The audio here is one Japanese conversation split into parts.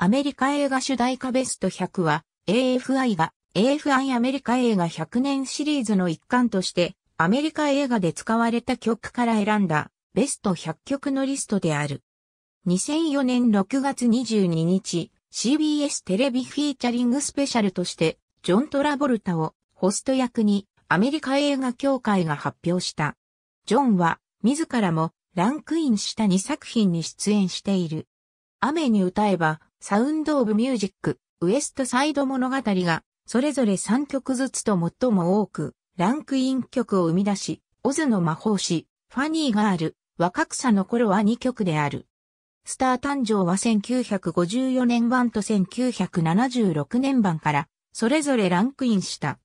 アメリカ映画主題歌ベスト100は AFI が AFI アメリカ映画100年シリーズの一環としてアメリカ映画で使われた曲から選んだベスト100曲のリストである。2004年6月22日 CBS テレビフィーチャリングスペシャルとしてジョン・トラボルタをホスト役にアメリカ映画協会が発表した。ジョンは自らもランクインした2作品に出演している。雨に歌えばサウンド・オブ・ミュージック、ウエストサイド物語がそれぞれ3曲ずつと最も多くランクイン曲を生み出し、オズの魔法使い、ファニーガール、若草の頃は2曲である。スター誕生は1954年版と1976年版からそれぞれランクインした。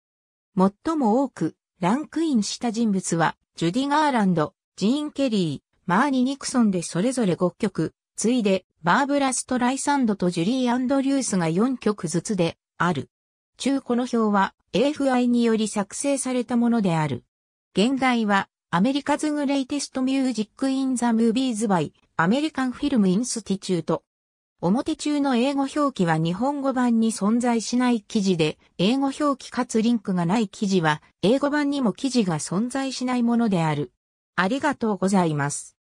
最も多くランクインした人物はジュディ・ガーランド、ジーン・ケリー、マーニ・ニクソンでそれぞれ5曲、ついでバーブラ・ストライサンドとジュリー・アンドリュースが4曲ずつである。注 この表は AFI により作成されたものである。現在は America's Greatest Music in the Movies by American Film Institute。表中の英語表記は日本語版に存在しない記事で、英語表記かつリンクがない記事は、英語版にも記事が存在しないものである。ありがとうございます。